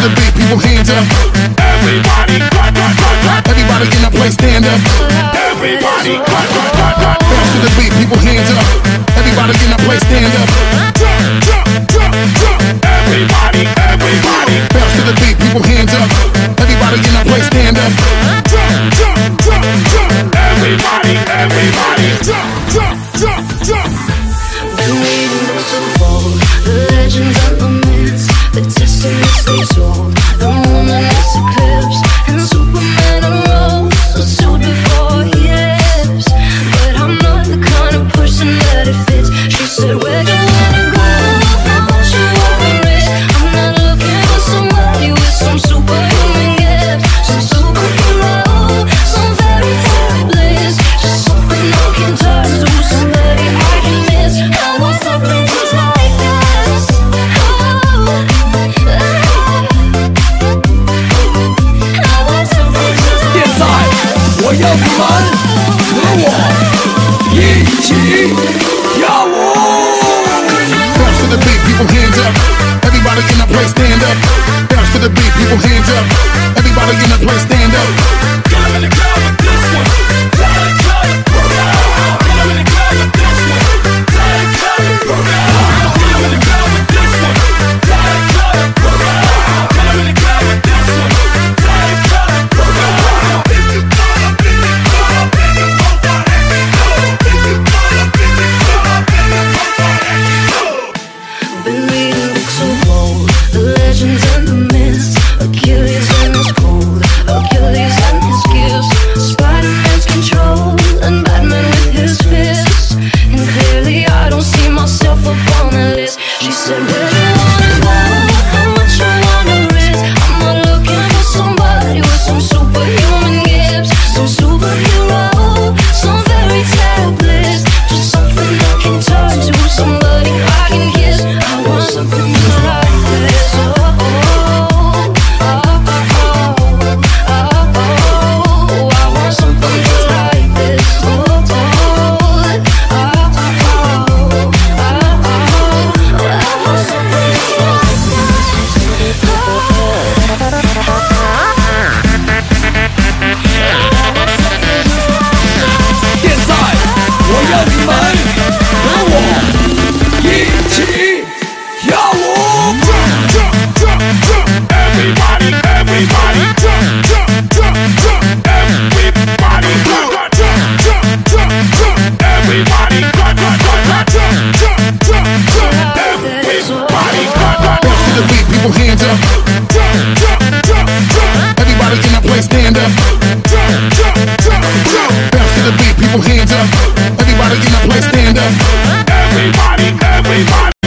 to the beat, people hands up. Everybody, clap, clap, clap, clap. Everybody in the place, stand up. Everybody, clap, clap, clap, clap. Bounce to the beat, people hands up. Everybody in the place, stand up. Everybody, everybody. Bounce to the beat, people hands up. Everybody in the place, stand up. Everybody, everybody. Everybody in the place stand up. Everybody, everybody.